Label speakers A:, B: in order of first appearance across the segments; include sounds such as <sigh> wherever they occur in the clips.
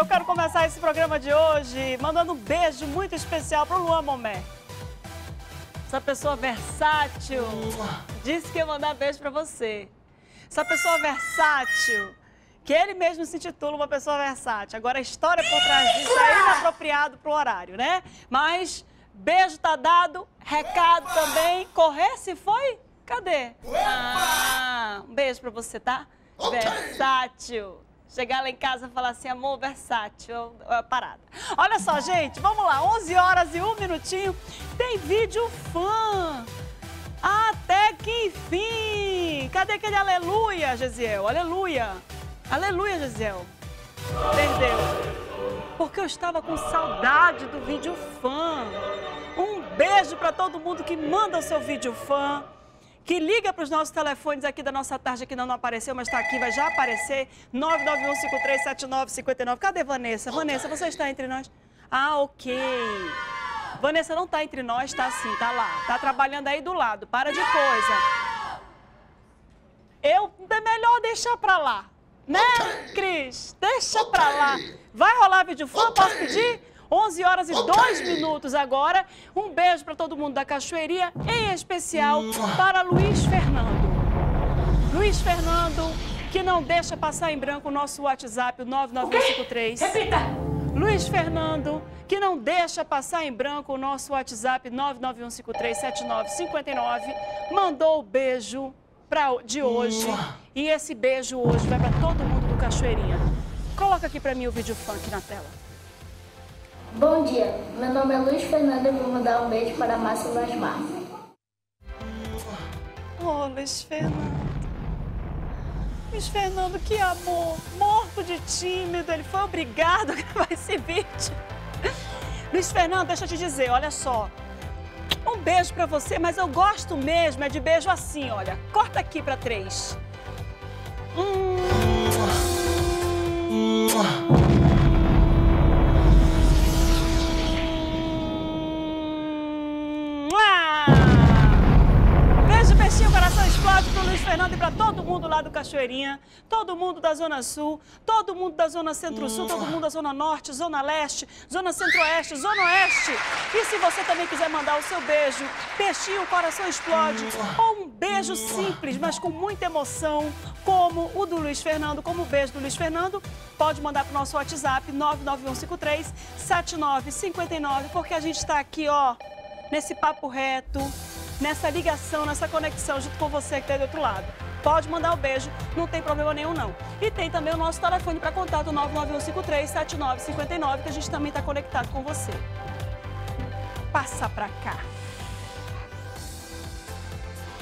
A: Eu quero começar esse programa de hoje mandando um beijo muito especial pro Luan Momé. Essa pessoa versátil. Disse que ia mandar beijo pra você. Essa pessoa versátil. Que ele mesmo se intitula uma pessoa versátil. Agora a história por trás disso é inapropriado pro horário, né? Mas beijo tá dado, recado também. Correr se foi? Cadê? Ah, um beijo pra você, tá? Versátil. Chegar lá em casa e falar assim, amor, versátil, é parada. Olha só, gente, vamos lá, 11 horas e um minutinho, tem vídeo fã. Até que enfim! Cadê aquele aleluia, Gesiel? Aleluia! Aleluia, Gesiel! Perdeu. Porque eu estava com saudade do vídeo fã. Um beijo para todo mundo que manda o seu vídeo fã que liga para os nossos telefones aqui da nossa tarde, que não, não apareceu, mas está aqui, vai já aparecer, 991537959. Cadê Vanessa? Vanessa, você está entre nós? Ah, ok. Vanessa não está entre nós, está sim, está lá. Está trabalhando aí do lado, para de coisa. Eu, é melhor deixar para lá, né, Cris? Deixa para lá. Vai rolar vídeo fã, posso pedir? 11 horas e 2 minutos agora. Um beijo para todo mundo da Cachoeirinha, em especial para Luiz Fernando. Luiz Fernando, que não deixa passar em branco o nosso WhatsApp, o 99153. Repita! Luiz Fernando, que não deixa passar em branco o nosso WhatsApp 991537959, mandou o beijo pra, de hoje. E esse beijo hoje vai para todo mundo do Cachoeirinha. Coloca aqui para mim o vídeo funk na tela.
B: Bom dia, meu nome é Luiz Fernando e vou mandar um beijo para Márcio Lasmar.
A: Oh, Luiz Fernando. Luiz Fernando, que amor. Morto de tímido, ele foi obrigado a gravar esse vídeo. Luiz Fernando, deixa eu te dizer, olha só. Um beijo para você, mas eu gosto mesmo é de beijo assim, olha. Corta aqui para três. Hum. Coração explode pro Luiz Fernando e para todo mundo lá do Cachoeirinha, todo mundo da Zona Sul, todo mundo da Zona Centro-Sul, todo mundo da Zona Norte, Zona Leste, Zona Centro-Oeste, Zona Oeste. E se você também quiser mandar o seu beijo, peixinho, coração explode, ou um beijo simples, mas com muita emoção, como o do Luiz Fernando, como o beijo do Luiz Fernando, pode mandar pro nosso WhatsApp 99153 7959, porque a gente está aqui, ó, nesse papo reto, nessa ligação, nessa conexão junto com você que está do outro lado. Pode mandar o um beijo, não tem problema nenhum não. E tem também o nosso telefone para contato 991537959, que a gente também está conectado com você. Passa para cá.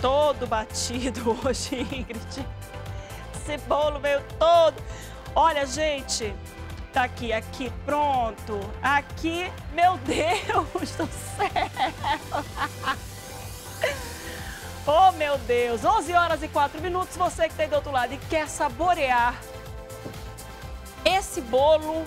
A: Todo batido <laughs> hoje, Ingrid. Esse bolo veio todo. Olha, gente, tá aqui, aqui, pronto. Aqui, meu <laughs> Deus do céu. Oh, meu Deus! 11 horas e 4 minutos. Você que está do outro lado e quer saborear esse bolo,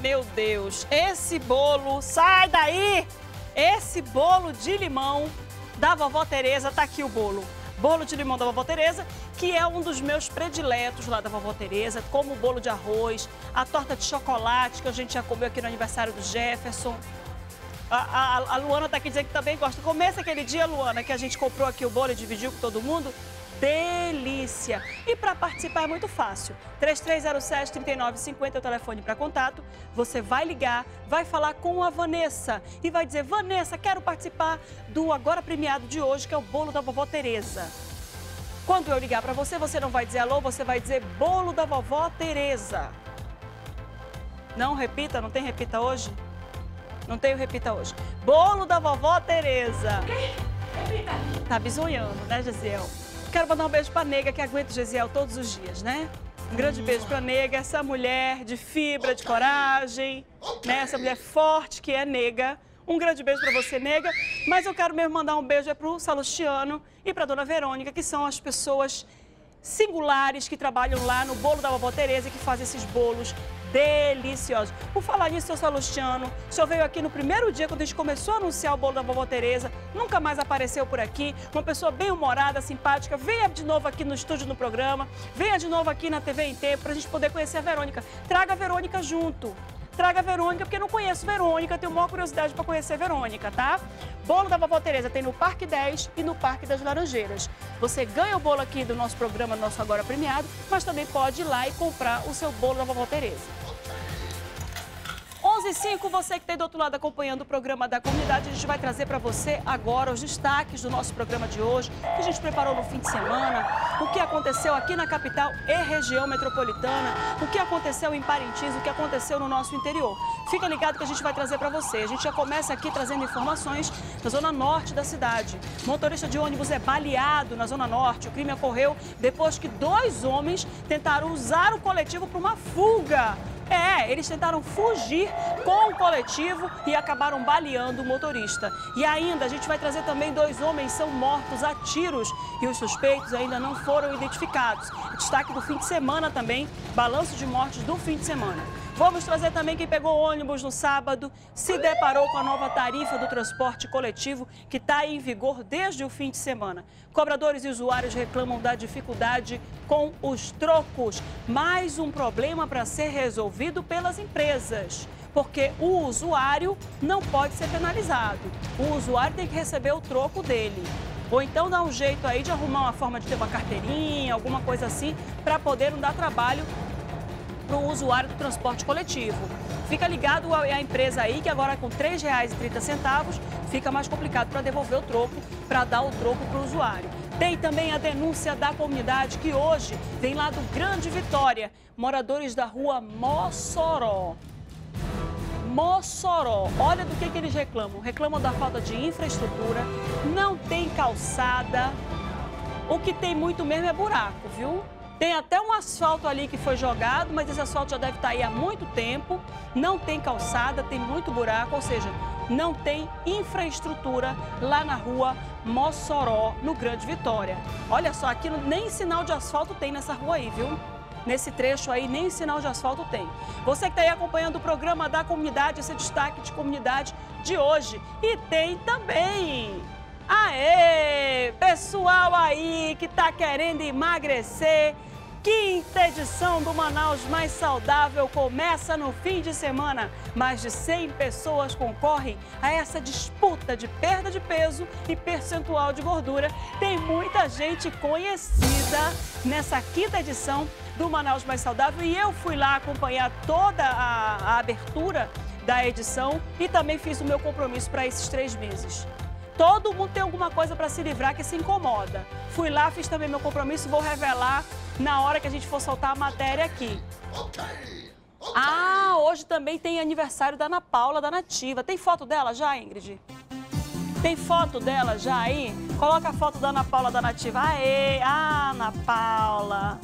A: meu Deus, esse bolo, sai daí! Esse bolo de limão da vovó Tereza, tá aqui o bolo. Bolo de limão da vovó Tereza, que é um dos meus prediletos lá da vovó Tereza, como o bolo de arroz, a torta de chocolate que a gente já comeu aqui no aniversário do Jefferson. A, a, a Luana está aqui dizendo que também gosta. Começa aquele dia, Luana, que a gente comprou aqui o bolo e dividiu com todo mundo. Delícia! E para participar é muito fácil. 3307-3950 é o telefone para contato. Você vai ligar, vai falar com a Vanessa e vai dizer: Vanessa, quero participar do agora premiado de hoje, que é o bolo da vovó Tereza. Quando eu ligar para você, você não vai dizer alô, você vai dizer bolo da vovó Tereza. Não repita, não tem repita hoje? Não tenho repita hoje. Bolo da vovó Tereza. Repita. Tá bisonhando, né, Gesiel? Quero mandar um beijo pra nega que aguenta o Gesiel todos os dias, né? Um grande beijo pra nega, essa mulher de fibra, de coragem, né? Essa mulher forte que é nega. Um grande beijo para você, nega. Mas eu quero mesmo mandar um beijo é pro Salustiano e pra dona Verônica, que são as pessoas singulares que trabalham lá no bolo da vovó Tereza, que fazem esses bolos deliciosos. Por falar nisso, seu Salustiano, o senhor veio aqui no primeiro dia, quando a gente começou a anunciar o bolo da vovó Tereza, nunca mais apareceu por aqui, uma pessoa bem humorada, simpática, venha de novo aqui no estúdio no programa, venha de novo aqui na TV em Tempo, para a gente poder conhecer a Verônica. Traga a Verônica junto traga a Verônica, porque eu não conheço Verônica, tenho maior curiosidade para conhecer Verônica, tá? Bolo da Vovó Tereza tem no Parque 10 e no Parque das Laranjeiras. Você ganha o bolo aqui do nosso programa, nosso Agora Premiado, mas também pode ir lá e comprar o seu bolo da Vovó Tereza. 11 e 5, você que está do outro lado acompanhando o programa da comunidade, a gente vai trazer para você agora os destaques do nosso programa de hoje, que a gente preparou no fim de semana, o que aconteceu aqui na capital e região metropolitana, o que aconteceu em Parintins, o que aconteceu no nosso interior. Fica ligado que a gente vai trazer para você. A gente já começa aqui trazendo informações da zona norte da cidade. Motorista de ônibus é baleado na zona norte. O crime ocorreu depois que dois homens tentaram usar o coletivo para uma fuga. É, eles tentaram fugir com o coletivo e acabaram baleando o motorista. E ainda a gente vai trazer também dois homens são mortos a tiros e os suspeitos ainda não foram identificados. Destaque do fim de semana também, balanço de mortes do fim de semana. Vamos trazer também quem pegou ônibus no sábado, se deparou com a nova tarifa do transporte coletivo que está em vigor desde o fim de semana. Cobradores e usuários reclamam da dificuldade com os trocos. Mais um problema para ser resolvido pelas empresas porque o usuário não pode ser penalizado. O usuário tem que receber o troco dele. Ou então dá um jeito aí de arrumar uma forma de ter uma carteirinha, alguma coisa assim, para poder não dar trabalho para o usuário do transporte coletivo. Fica ligado à empresa aí que agora com R$ 3,30 fica mais complicado para devolver o troco, para dar o troco para o usuário. Tem também a denúncia da comunidade que hoje vem lá do Grande Vitória, moradores da rua Mossoró. Mossoró. Olha do que, que eles reclamam. Reclamam da falta de infraestrutura, não tem calçada. O que tem muito mesmo é buraco, viu? Tem até um asfalto ali que foi jogado, mas esse asfalto já deve estar aí há muito tempo. Não tem calçada, tem muito buraco, ou seja, não tem infraestrutura lá na rua Mossoró, no Grande Vitória. Olha só, aqui nem sinal de asfalto tem nessa rua aí, viu? Nesse trecho aí, nem sinal de asfalto tem. Você que está aí acompanhando o programa da comunidade, esse destaque de comunidade de hoje. E tem também Aê! Pessoal aí que está querendo emagrecer, Quinta edição do Manaus Mais Saudável começa no fim de semana. Mais de 100 pessoas concorrem a essa disputa de perda de peso e percentual de gordura. Tem muita gente conhecida nessa quinta edição do Manaus Mais Saudável e eu fui lá acompanhar toda a, a abertura da edição e também fiz o meu compromisso para esses três meses. Todo mundo tem alguma coisa para se livrar que se incomoda. Fui lá, fiz também meu compromisso, vou revelar na hora que a gente for soltar a matéria aqui. Ah, hoje também tem aniversário da Ana Paula, da Nativa. Tem foto dela já, Ingrid? Tem foto dela já aí? Coloca a foto da Ana Paula da Nativa. Aê, Ana Paula.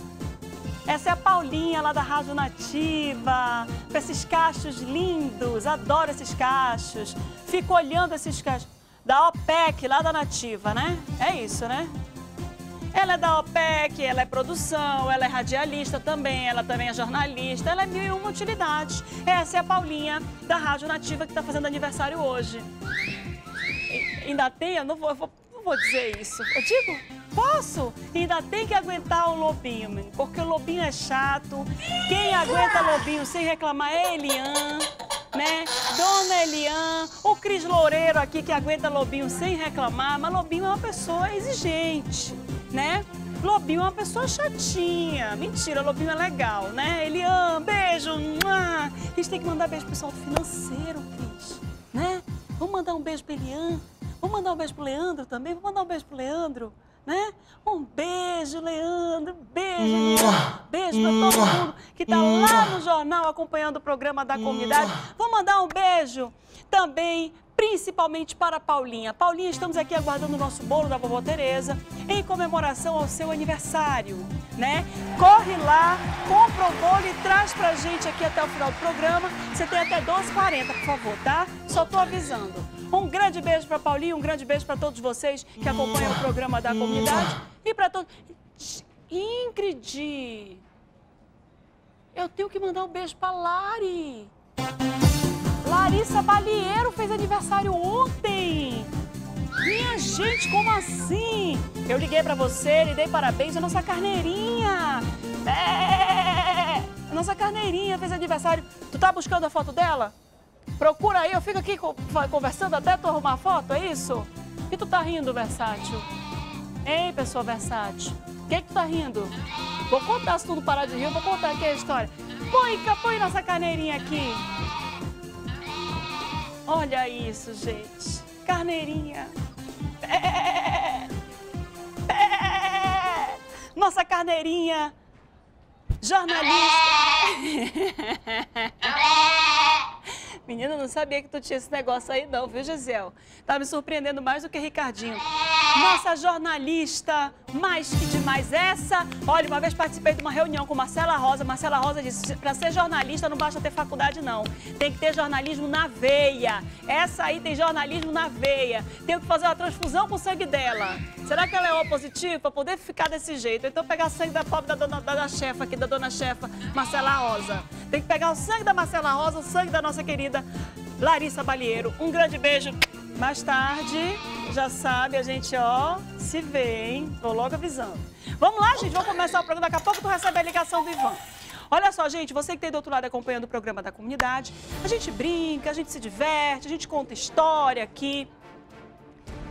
A: Essa é a Paulinha lá da Rádio Nativa. Com esses cachos lindos. Adoro esses cachos. Fico olhando esses cachos da OPEC, lá da Nativa, né? É isso, né? Ela é da OPEC, ela é produção, ela é radialista também, ela também é jornalista, ela é mil e uma utilidades. Essa é a Paulinha, da Rádio Nativa, que está fazendo aniversário hoje. Ainda tem? Eu não vou, eu vou, não vou dizer isso. Eu digo? Posso? Ainda tem que aguentar o lobinho, porque o lobinho é chato. Quem aguenta lobinho sem reclamar é Elian né? Dona Elian, o Cris Loureiro aqui que aguenta Lobinho sem reclamar, mas Lobinho é uma pessoa exigente, né? Lobinho é uma pessoa chatinha. Mentira, Lobinho é legal, né? Elian, beijo. A gente tem que mandar beijo pro pessoal do financeiro, Cris, né? Vamos mandar um beijo pro Elian. Vamos mandar um beijo pro Leandro também. Vamos mandar um beijo pro Leandro né? Um beijo, Leandro, beijo, beijo para todo mundo que está lá no jornal acompanhando o programa da comunidade. Vou mandar um beijo também principalmente para Paulinha. Paulinha, estamos aqui aguardando o nosso bolo da vovó Tereza em comemoração ao seu aniversário, né? Corre lá, compra o bolo e traz pra gente aqui até o final do programa. Você tem até 12h40, por favor, tá? Só tô avisando. Um grande beijo para Paulinha, um grande beijo para todos vocês que acompanham o programa da comunidade e para todos. Ingrid, Eu tenho que mandar um beijo pra Lari. Larissa Balieiro fez aniversário ontem. Minha gente, como assim? Eu liguei pra você, lhe dei parabéns a nossa carneirinha. É, nossa carneirinha fez aniversário. Tu tá buscando a foto dela? Procura aí, eu fico aqui conversando até tu arrumar a foto, é isso? que tu tá rindo, Versátil? Ei, pessoa versátil, o que que tu tá rindo? Vou contar, se tu não parar de rir, eu vou contar aqui a história. Põe, põe nossa carneirinha aqui. Olha isso, gente. Carneirinha. É, é, nossa carneirinha. Jornalista. Menina, não sabia que tu tinha esse negócio aí não, viu, Gisele? Tá me surpreendendo mais do que Ricardinho. Nossa jornalista, mais que demais essa. Olha, uma vez participei de uma reunião com Marcela Rosa. Marcela Rosa disse, para ser jornalista não basta ter faculdade, não. Tem que ter jornalismo na veia. Essa aí tem jornalismo na veia. Tenho que fazer uma transfusão com o sangue dela. Será que ela é O positivo para poder ficar desse jeito? Então pegar sangue da pobre da dona da, da chefa aqui, da dona chefa, Marcela Rosa. Tem que pegar o sangue da Marcela Rosa, o sangue da nossa querida Larissa Balieiro. Um grande beijo. Mais tarde, já sabe, a gente, ó, se vê, hein? Tô logo avisando. Vamos lá, gente, vamos começar o programa. Daqui a pouco tu recebe a ligação do Ivan. Olha só, gente, você que tem do outro lado acompanhando o programa da comunidade, a gente brinca, a gente se diverte, a gente conta história aqui.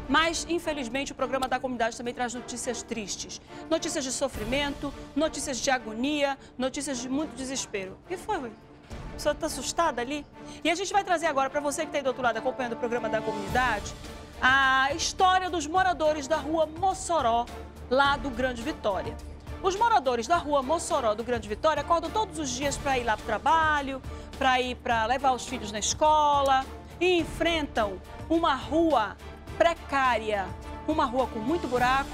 A: Mas, infelizmente, o programa da comunidade também traz notícias tristes. Notícias de sofrimento, notícias de agonia, notícias de muito desespero. O que foi, Rui? Pessoa está assustada ali? E a gente vai trazer agora, para você que está aí do outro lado acompanhando o programa da comunidade, a história dos moradores da rua Mossoró, lá do Grande Vitória. Os moradores da rua Mossoró do Grande Vitória acordam todos os dias para ir lá para o trabalho, para ir para levar os filhos na escola e enfrentam uma rua precária, uma rua com muito buraco,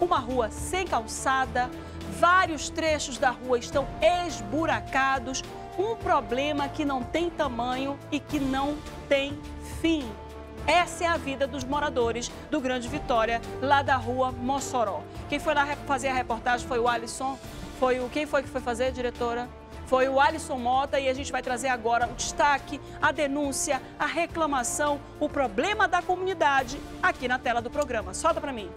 A: uma rua sem calçada, vários trechos da rua estão esburacados, um problema que não tem tamanho e que não tem fim. Essa é a vida dos moradores do Grande Vitória, lá da rua Mossoró. Quem foi lá fazer a reportagem foi o Alisson. Foi o quem foi que foi fazer, diretora? Foi o Alisson Mota e a gente vai trazer agora o destaque, a denúncia, a reclamação, o problema da comunidade aqui na tela do programa. Solta para mim.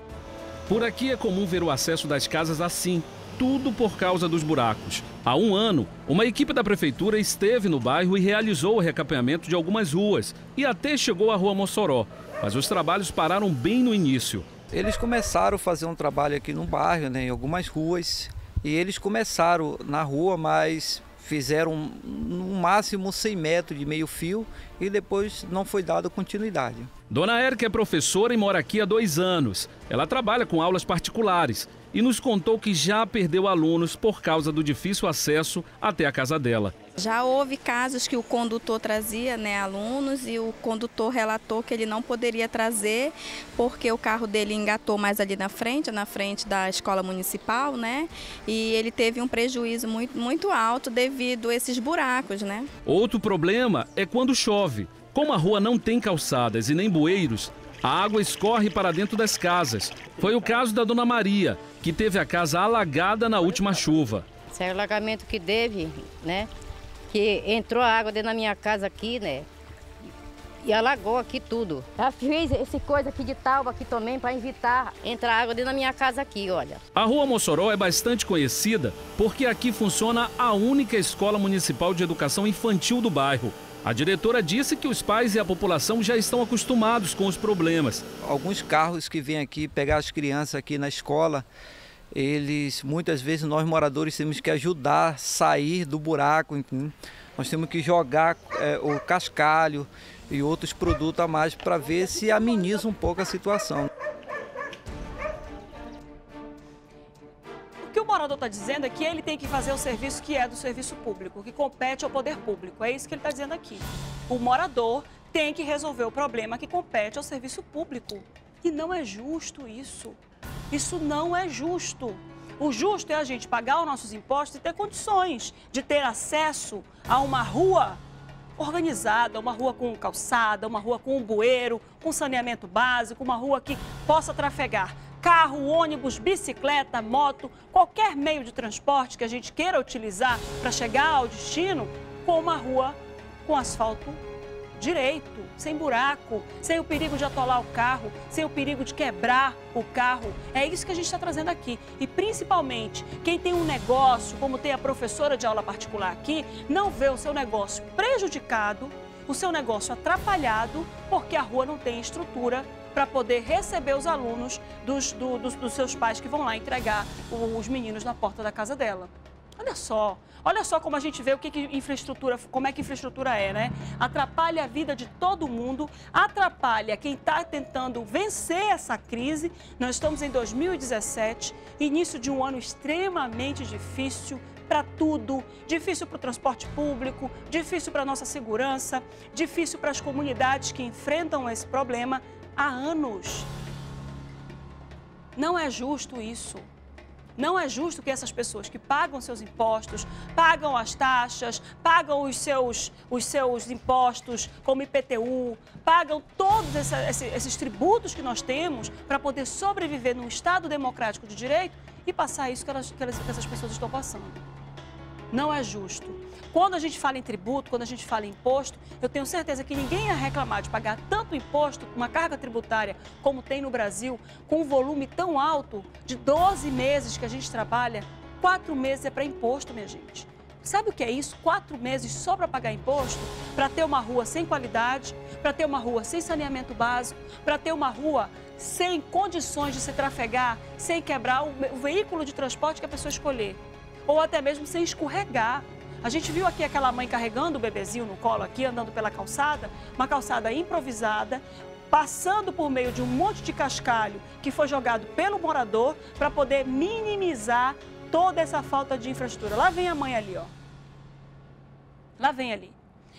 C: Por aqui é comum ver o acesso das casas assim, tudo por causa dos buracos. Há um ano, uma equipe da prefeitura esteve no bairro e realizou o recapeamento de algumas ruas e até chegou à rua Mossoró. Mas os trabalhos pararam bem no início.
D: Eles começaram a fazer um trabalho aqui no bairro, né, em algumas ruas, e eles começaram na rua, mas fizeram no máximo 100 metros de meio fio e depois não foi dada continuidade.
C: Dona Érica é professora e mora aqui há dois anos. Ela trabalha com aulas particulares e nos contou que já perdeu alunos por causa do difícil acesso até a casa dela.
E: Já houve casos que o condutor trazia né, alunos e o condutor relatou que ele não poderia trazer porque o carro dele engatou mais ali na frente, na frente da escola municipal, né? E ele teve um prejuízo muito, muito alto devido a esses buracos, né?
C: Outro problema é quando chove. Como a rua não tem calçadas e nem bueiros, a água escorre para dentro das casas. Foi o caso da dona Maria, que teve a casa alagada na última chuva.
F: Esse é o alagamento que teve, né? Que entrou a água dentro da minha casa aqui, né? E alagou aqui tudo. Já fiz esse coisa aqui de talba aqui também para evitar entrar água dentro da minha casa aqui, olha.
C: A Rua Mossoró é bastante conhecida porque aqui funciona a única escola municipal de educação infantil do bairro. A diretora disse que os pais e a população já estão acostumados com os problemas.
D: Alguns carros que vêm aqui pegar as crianças aqui na escola, eles muitas vezes nós moradores temos que ajudar a sair do buraco. Enfim. Nós temos que jogar é, o cascalho e outros produtos a mais para ver se ameniza um pouco a situação.
A: Morador está dizendo é que ele tem que fazer o serviço que é do serviço público, que compete ao poder público. É isso que ele está dizendo aqui. O morador tem que resolver o problema que compete ao serviço público. E não é justo isso. Isso não é justo. O justo é a gente pagar os nossos impostos e ter condições de ter acesso a uma rua organizada, uma rua com calçada, uma rua com um bueiro, com saneamento básico, uma rua que possa trafegar carro, ônibus, bicicleta, moto, qualquer meio de transporte que a gente queira utilizar para chegar ao destino, com uma rua com asfalto direito, sem buraco, sem o perigo de atolar o carro, sem o perigo de quebrar o carro. É isso que a gente está trazendo aqui. E principalmente, quem tem um negócio, como tem a professora de aula particular aqui, não vê o seu negócio prejudicado, o seu negócio atrapalhado, porque a rua não tem estrutura para poder receber os alunos dos, do, dos, dos seus pais que vão lá entregar os meninos na porta da casa dela. Olha só, olha só como a gente vê o que, que infraestrutura, como é que infraestrutura é, né? Atrapalha a vida de todo mundo, atrapalha quem está tentando vencer essa crise. Nós estamos em 2017, início de um ano extremamente difícil para tudo, difícil para o transporte público, difícil para a nossa segurança, difícil para as comunidades que enfrentam esse problema há anos. Não é justo isso. Não é justo que essas pessoas que pagam seus impostos, pagam as taxas, pagam os seus, os seus impostos, como IPTU, pagam todos esses, esses tributos que nós temos para poder sobreviver num Estado democrático de direito e passar isso que, elas, que, elas, que essas pessoas estão passando. Não é justo. Quando a gente fala em tributo, quando a gente fala em imposto, eu tenho certeza que ninguém ia reclamar de pagar tanto imposto, uma carga tributária como tem no Brasil, com um volume tão alto de 12 meses que a gente trabalha, quatro meses é para imposto, minha gente. Sabe o que é isso? Quatro meses só para pagar imposto? Para ter uma rua sem qualidade, para ter uma rua sem saneamento básico, para ter uma rua sem condições de se trafegar, sem quebrar o veículo de transporte que a pessoa escolher, ou até mesmo sem escorregar. A gente viu aqui aquela mãe carregando o bebezinho no colo aqui, andando pela calçada, uma calçada improvisada, passando por meio de um monte de cascalho que foi jogado pelo morador para poder minimizar toda essa falta de infraestrutura. Lá vem a mãe ali, ó. Lá vem ali.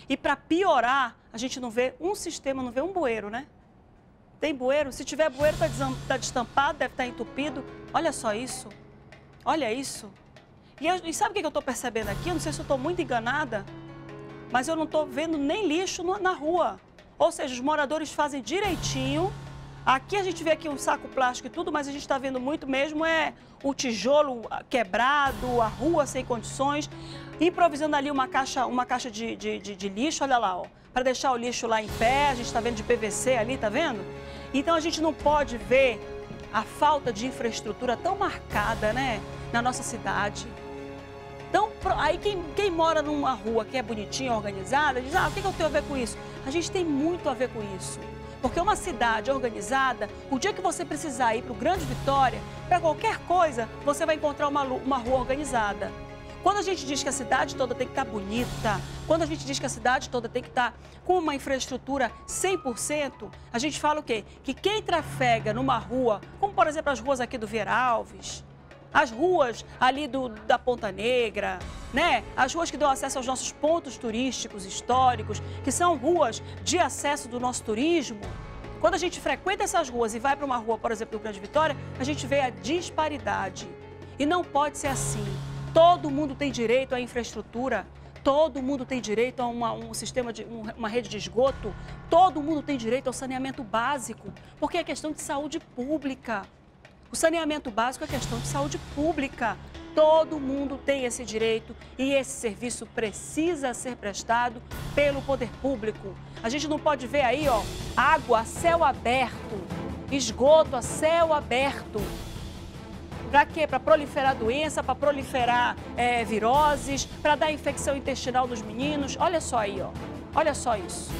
A: E para piorar, a gente não vê um sistema, não vê um bueiro, né? Tem bueiro? Se tiver bueiro, está tá destampado, deve estar tá entupido. Olha só isso. Olha isso. E, eu, e sabe o que eu estou percebendo aqui? Eu não sei se eu estou muito enganada, mas eu não estou vendo nem lixo no, na rua. Ou seja, os moradores fazem direitinho. Aqui a gente vê aqui um saco plástico e tudo, mas a gente está vendo muito mesmo é o tijolo quebrado, a rua sem condições, improvisando ali uma caixa, uma caixa de, de, de, de lixo, olha lá, ó, para deixar o lixo lá em pé, a gente está vendo de PVC ali, tá vendo? Então a gente não pode ver a falta de infraestrutura tão marcada, né, na nossa cidade. Então, aí quem, quem mora numa rua que é bonitinha, organizada, diz, ah, o que, que eu tenho a ver com isso? A gente tem muito a ver com isso. Porque uma cidade organizada, o dia que você precisar ir para o Grande Vitória, para qualquer coisa, você vai encontrar uma, uma rua organizada. Quando a gente diz que a cidade toda tem que estar tá bonita, quando a gente diz que a cidade toda tem que estar tá com uma infraestrutura 100%, a gente fala o quê? Que quem trafega numa rua, como por exemplo as ruas aqui do Vieira Alves, as ruas ali do, da Ponta Negra, né? As ruas que dão acesso aos nossos pontos turísticos históricos, que são ruas de acesso do nosso turismo. Quando a gente frequenta essas ruas e vai para uma rua, por exemplo, do Grande Vitória, a gente vê a disparidade. E não pode ser assim. Todo mundo tem direito à infraestrutura, todo mundo tem direito a uma, um sistema de uma rede de esgoto, todo mundo tem direito ao saneamento básico, porque é questão de saúde pública. O saneamento básico é questão de saúde pública. Todo mundo tem esse direito e esse serviço precisa ser prestado pelo poder público. A gente não pode ver aí, ó, água a céu aberto, esgoto a céu aberto. Para quê? Para proliferar doença, para proliferar é, viroses, para dar infecção intestinal nos meninos. Olha só aí, ó. Olha só isso.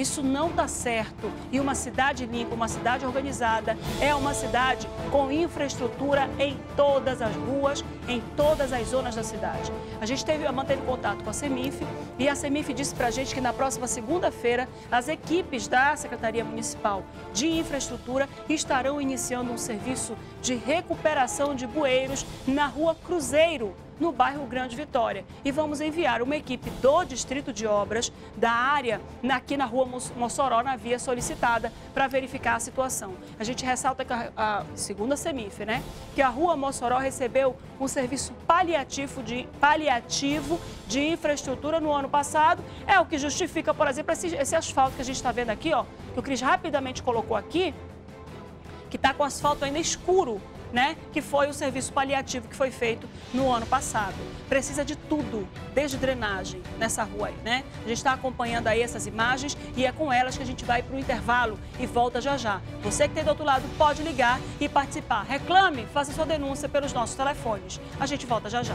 A: Isso não dá certo. E uma cidade limpa, uma cidade organizada, é uma cidade com infraestrutura em todas as ruas, em todas as zonas da cidade. A gente teve, manteve contato com a Semif e a Semif disse para a gente que na próxima segunda-feira as equipes da Secretaria Municipal de Infraestrutura estarão iniciando um serviço de recuperação de bueiros na rua Cruzeiro, no bairro Grande Vitória. E vamos enviar uma equipe do Distrito de Obras da área aqui na rua Mossoró, na via solicitada, para verificar a situação. A gente ressalta que a, a segunda semif, né? Que a rua Mossoró recebeu um serviço paliativo de, paliativo de infraestrutura no ano passado. É o que justifica, por exemplo, esse, esse asfalto que a gente está vendo aqui, ó, que o Cris rapidamente colocou aqui, que está com asfalto ainda escuro, né? Que foi o serviço paliativo que foi feito no ano passado. Precisa de tudo, desde drenagem nessa rua aí, né? A gente está acompanhando aí essas imagens e é com elas que a gente vai para o intervalo e volta já já. Você que tem do outro lado pode ligar e participar. Reclame, faça sua denúncia pelos nossos telefones. A gente volta já já.